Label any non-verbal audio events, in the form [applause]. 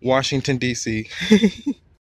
Washington, D.C. [laughs]